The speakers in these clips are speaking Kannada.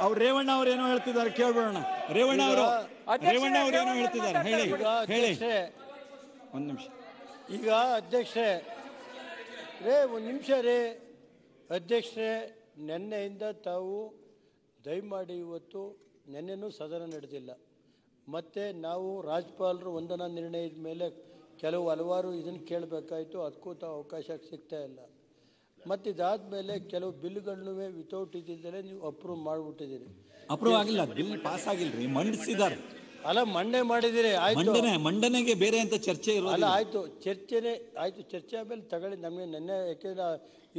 ಅವ್ರು ರೇವಣ್ಣ ಅವ್ರು ಏನೋ ಹೇಳ್ತಿದ್ದಾರೆ ಕೇಳ್ಬೇಡ ರೇವಣ್ಣ ಅವರು ರೇವಣ್ಣ ಅವ್ರು ಏನೋ ಹೇಳ್ತಿದ್ದಾರೆ ಹೇಳಿ ಈಗ ಹೇಳಿ. ಒಂದ್ ನಿಮಿಷ. ಈಗ ಅಧ್ಯಕ್ಷರೇ ರೇ ಒಂದು ನಿಮಿಷ ರೇ. ಅಧ್ಯಕ್ಷರೇ ನಿನ್ನೆಯಿಂದ ತಾವು ದಯಮಾಡಿ ಇವತ್ತು ನಿನ್ನೆನೂ ಸದನ ನಡೆದಿಲ್ಲ. ಮತ್ತು ನಾವು ರಾಜ್ಯಪಾಲರು ವಂದನಾ ನಿರ್ಣಯದ ಮೇಲೆ ಕೆಲವು ಹಲವಾರು ಇದನ್ನು ಕೇಳಬೇಕಾಯಿತು ಅದಕ್ಕೂ ತಾವು ಅವಕಾಶ ಸಿಗ್ತಾ ಇಲ್ಲ. ಮತ್ತು ಇದಾದಮೇಲೆ ಕೆಲವು ಬಿಲ್ಗಳನ್ನೂ ವಿತೌಟ್ ಇದ್ದಿದ್ದಲೇ ನೀವು ಅಪ್ರೂವ್ ಮಾಡಿಬಿಟ್ಟಿದ್ದೀರಿ. ಅಪ್ರೂವ್ ಆಗಿಲ್ಲ ಬಿಲ್ ಪಾಸ್ ಆಗಿಲ್ರಿ ಮಂಡಿಸಿದ್ದಾರೆ. ಅಲ್ಲ ಮಂಡನೆ ಮಾಡಿದಿರಿ ಆಯ್ತು. ಮಂಡನೆ ಮಂಡನೆಗೆ ಬೇರೆ ಅಂತ ಚರ್ಚೆ ಅಲ್ಲ ಆಯ್ತು ಚರ್ಚೆನೆ ಆಯ್ತು ಚರ್ಚೆ ಆಮೇಲೆ ತಗೊಳ್ಳಿ ನಮಗೆ ನೆನ್ನೆ ಯಾಕೆಂದ್ರೆ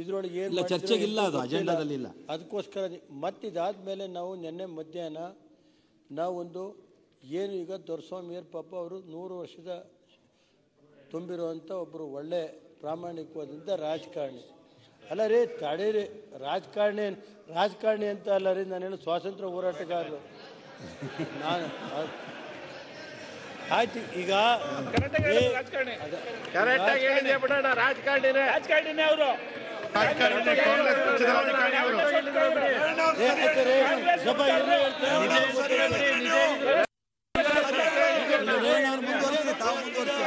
ಇದ್ರೊಳಗೆ ಏನು ಇಲ್ಲ, ಚರ್ಚೆಗಿಲ್ಲ ಅದು, ಅಜೆಂಡಾದಲ್ಲಿ ಇಲ್ಲ. ಅದಕ್ಕೋಸ್ಕರ ಮತ್ತಿದಾದ್ಮೇಲೆ ನಾವು ನಿನ್ನೆ ಮಧ್ಯಾಹ್ನ ನಾವೊಂದು ಏನು ಈಗ ದೊರೆಸ್ವಾಮಿಯರ್ ಪಾಪ ಅವರು ನೂರು ವರ್ಷದ ತುಂಬಿರುವಂಥ ಒಬ್ಬರು ಒಳ್ಳೆ ಪ್ರಾಮಾಣಿಕವಾದಂಥ ರಾಜಕಾರಣಿ. ಅಲ್ಲ ರೀ ತಡೀರಿ ರಾಜಕಾರಣಿ ರಾಜಕಾರಣಿ ಅಂತ ಅಲ್ಲ ರೀ ನಾನೇನು ಸ್ವಾತಂತ್ರ್ಯ ಹೋರಾಟಗಾರರು. ನಾನು ಆಯ್ತು ಈಗ ರಾಜಕಾರಣಿನೇ. ಅವರು. ರಾಜಕಾರಣಿ ಕಾಂಗ್ರೆಸ್ ಪಕ್ಷದ ರಾಜಕಾರಣಿ ಅವರು ಏ, ಆಯ್ತು ರೀ, ಸ್ವಲ್ಪ ಇರ್ರಿ ಹೇಳ್ತೀನಿ. ರೇವಣ್ಣ ಅವ್ರು ಮುಂದುವರಿಸಿ ತಾವು ಮುಂದುವರಿಸಿ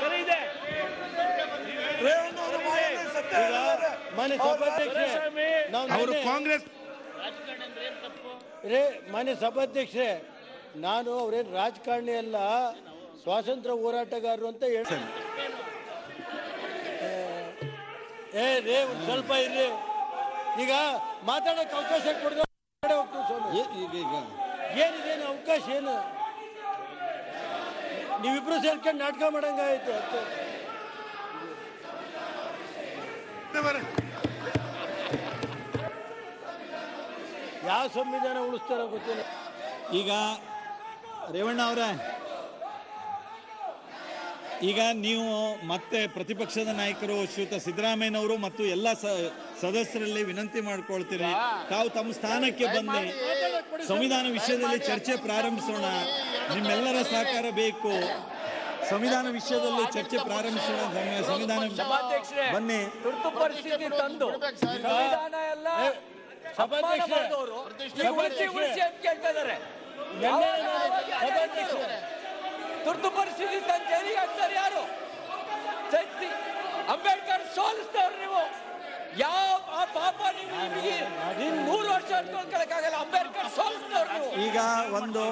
ಸರಿ ಇದೆ ಈಗ ಮಾನ್ಯ ಸಭಾಧ್ಯಕ್ಷರೇ ನಾವು ಅವರು ಕಾಂಗ್ರೆಸ್ ರೇ ಮಾನ್ಯ ಸಭಾಧ್ಯಕ್ಷರೇ ನಾನು ಅವ್ರೇನು ರಾಜಕಾರಣಿ ಅಲ್ಲ ಸ್ವಾತಂತ್ರ್ಯ ಹೋರಾಟಗಾರರು ಅಂತ ಹೇಳ್ತೇನೆ ಏ ರೇ ಒಂದು ಸ್ವಲ್ಪ ಇರ್ರಿ. ಈಗ ಮಾತಾಡೋಕೆ ಅವಕಾಶ ಕೊಡದೆ ಹೋಗ್ತೀವಿ ಸ್ವಾಮಿ. ಏನಿದೆ ಈಗ ಈಗ. ಏನಿದೇನು ಅವಕಾಶ ಏನು? ನೀವಿಬ್ರು ಸೇರ್ಕೊಂಡು ನಾಟಕ ಮಾಡಂಗಾಯ್ತು ಅಷ್ಟೇ. ಯಾವ ಸಂವಿಧಾನ ಉಳಿಸ್ತಾರೋ ಗೊತ್ತಿಲ್ಲ ಈಗ ರೇವಣ್ಣ ಅವರೇ ಈಗ ನೀವು ಮತ್ತೆ ಪ್ರತಿಪಕ್ಷದ ನಾಯಕರು ಶ್ರೀಯುತ ಸಿದ್ದರಾಮಯ್ಯನವರು ಮತ್ತು ಎಲ್ಲ ಸದಸ್ಯರಲ್ಲಿ ವಿನಂತಿ ಮಾಡ್ಕೊಳ್ತೀರಿ ತಾವು ತಮ್ಮ ಸ್ಥಾನಕ್ಕೆ ಬಂದು ಸಂವಿಧಾನ ವಿಷಯದಲ್ಲಿ ಚರ್ಚೆ ಪ್ರಾರಂಭಿಸೋಣ ನಿಮ್ಮೆಲ್ಲರ ಸಹಕಾರ ಬೇಕು ಸಂವಿಧಾನ ವಿಷಯದಲ್ಲಿ ಚರ್ಚೆ ಪ್ರಾರಂಭಿಸೋಣ ಸಂವಿ- ಸಂವಿಧಾನ ಬನ್ನಿ ತುರ್ತು ಪರಿಸ್ಥಿತಿ ತಂದು ತುರ್ತು ಪರಿಸ್ಥಿತಿ ತಂದು ಜೈಲಿಗೆ ಹಾಕ್ತಾರೆ ಯಾರು? ಅಂಬೇಡ್ಕರ್ ಸೋಲಿಸ್ತವ್ರು ನೀವು. ಯಾವ ಆ ಪಾಪ ನೀವು ನೂರು ವರ್ಷ ಅನ್ಕೊಂಡ್ಕೊಳಕ್ಕಾಗಲ್ಲ ಅಂಬೇಡ್ಕರ್ ಸೋಲಿಸ್ತವ್ರು ನೀವು. ಈಗ ಒಂದು